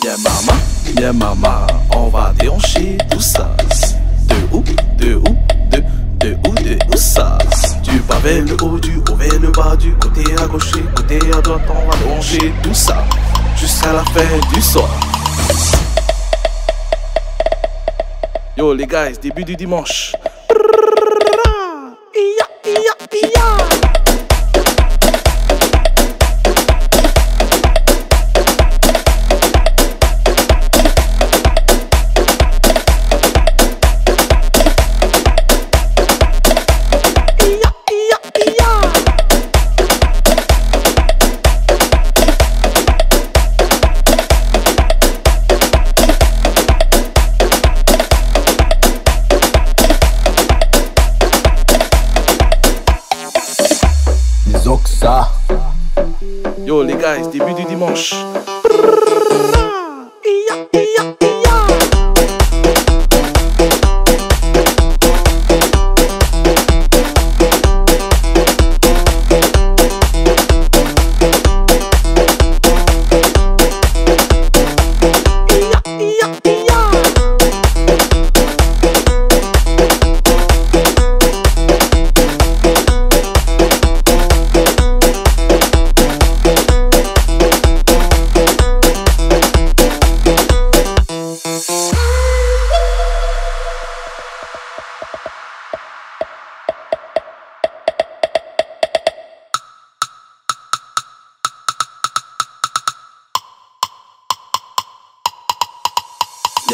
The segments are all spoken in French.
Bien maman, bien maman, on va déhancher tout ça. De où, de où, de, de où, de où ça? Du bas vers le haut, du haut vers le bas, du côté à gauche, côté à droite, on va déhancher tout ça. Jusqu'à la fin du soir. Yo les guys, début du dimanche. Yo les guys, début du dimanche.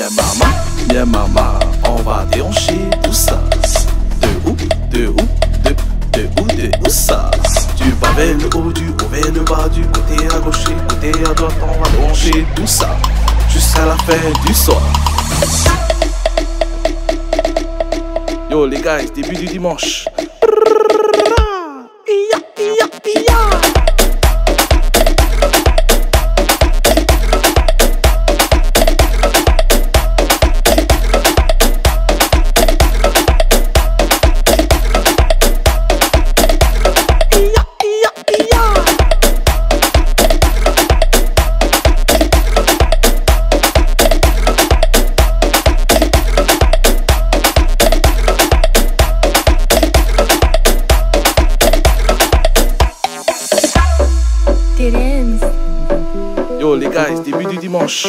Bien maman, bien maman, on va déhancher tout ça. De où, de où, de, de où, de où ça? Du bas vers le haut, du haut vers le bas, du côté à gauche, côté à droite, on va déhancher tout ça. Jusqu'à la fin du soir. Yo les guys, début du dimanche. Début du dimanche.